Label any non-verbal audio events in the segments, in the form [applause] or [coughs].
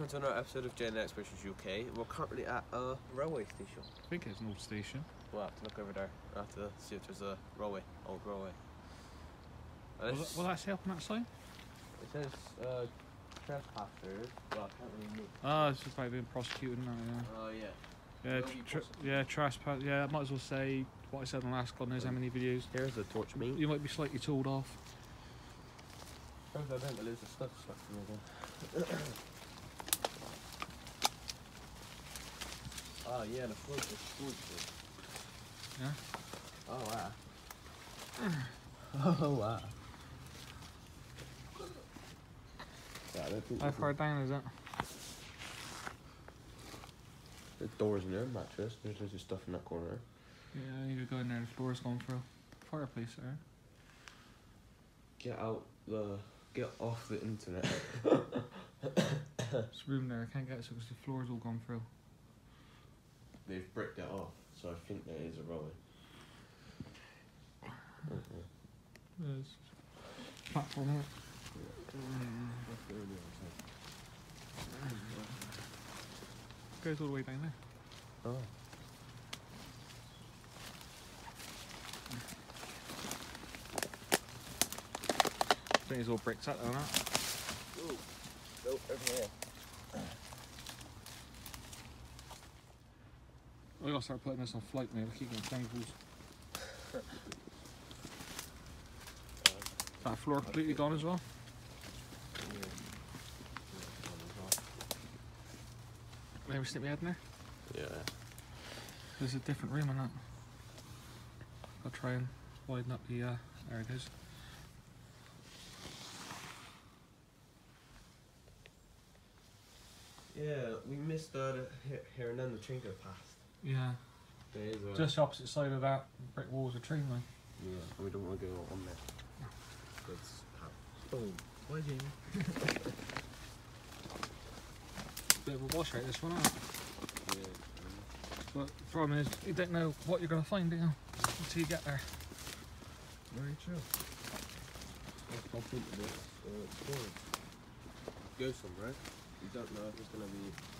welcome to another episode of JN Explorations UK. We're currently at a railway station. I think it's an old station. We'll have to look over there. We'll have to see if there's a railway, old railway. And Will, it's- will that say up on that sign? it says uh, trespassers, but I can't really make. Oh, it's just like being prosecuted and that, Oh yeah. yeah. Yeah, Will tr- yeah, trespass. Yeah, I might as well say what I said on the last God knows how many videos. Here's the torch meat. You might be slightly tooled off. Where's the vent? There's the stuff stuck in there. Oh yeah, the floor is scorched. Yeah. Oh wow. [laughs] oh wow. Yeah, I don't think How far down is it? The doors in there, mattress. There's of stuff in that corner. Yeah, you could go in there. The floor's gone through. Fireplace there. Get out the. Get off the internet. [coughs] This room there, I can't get it because the floor's all gone through. They've bricked it off, so I think there is a railway. Mhm. There's platform on it. Goes all the way down there. Oh. I think it's all bricks up there, that. Ooh. Nope, over here. We gotta start putting this on flight, mate. We keep getting tangles. Is that floor completely gone as well? Maybe stick my head in there. Yeah. There's a different room in that. I'll try and widen up the. Uh, there it is. Yeah, we missed uh, the here, here and then the train go past. Yeah. There is a. Just the opposite side of that brick wall's a train line. Yeah, we don't want to go on there. That's boom. Why, Jamie? [laughs] Bit of a wash washout this one, out. Yeah. But the problem is, you don't know what you're going to find, do you? Until you get there. Very true. I'll think of. Uh, storage. Go somewhere. You don't know if it's gonna be right or not. If it is going to be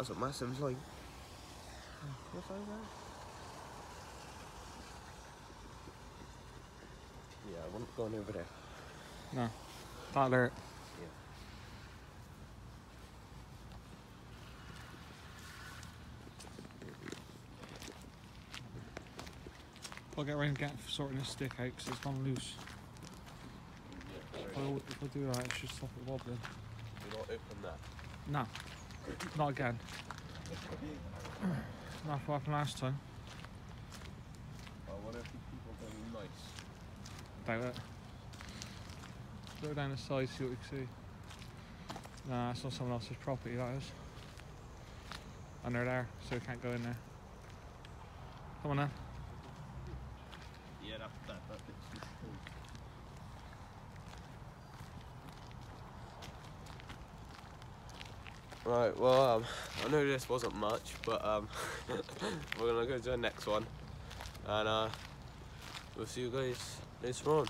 That's what my sim's like. What's that? Yeah, I want going over there. No. Not there. Yeah. I'll get around and get sorting this stick out because it's gone loose. Yeah, If I, if I do that, it should stop it wobbling. Do not open that. No. Not again. Not what happened last time. I wonder if these people are going to be nice. Doubt it. Go down the side, see what we can see. Nah, that's not someone else's property, that is. And they're there, so we can't go in there. Come on then. Yeah, that, that, that Right, well, um, I know this wasn't much, but um, [laughs] we're gonna go to the next one, and uh, we'll see you guys later on.